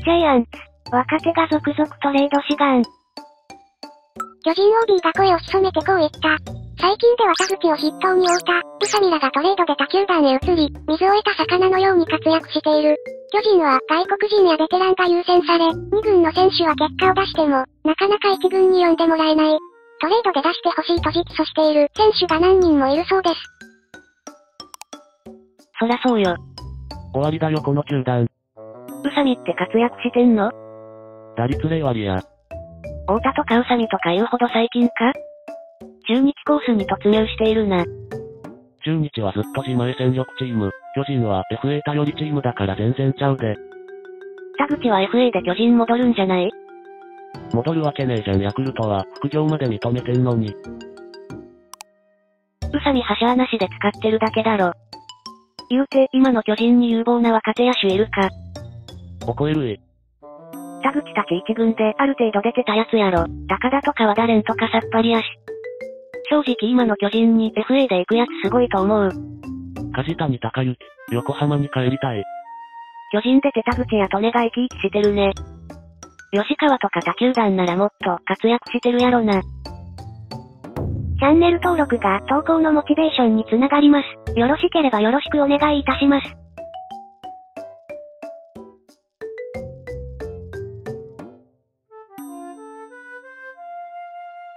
ジャイアンツ、若手が続々トレード志願。巨人 OB が声を潜めてこう言った。最近では田口を筆頭に太田、宇佐美らがトレードで他球団へ移り、水を得た魚のように活躍している。巨人は外国人やベテランが優先され、2軍の選手は結果を出しても、なかなか1軍に呼んでもらえない。トレードで出してほしいと直訴している選手が何人もいるそうです。そらそうよ。終わりだよこの球団。宇佐美って活躍してんの？打率0割や。太田とか宇佐美とか言うほど最近か？中日コースに突入しているな。中日はずっと自前戦力チーム。巨人は FA 頼りチームだから全然ちゃうで。田口は FA で巨人戻るんじゃない？戻るわけねえじゃんヤクルトは副業まで認めてんのに。宇佐美はしゃーなしで使ってるだけだろ。言うて、今の巨人に有望な若手野手いるか。ここ LA。田口たち一軍である程度出てたやつやろ。高田とかは誰んとかさっぱりやし。正直今の巨人に FA で行くやつすごいと思う。梶谷隆之、横浜に帰りたい。巨人出て田口や利根が生き生きしてるね。吉川とか他球団ならもっと活躍してるやろな。チャンネル登録が投稿のモチベーションにつながります。よろしければよろしくお願いいたします。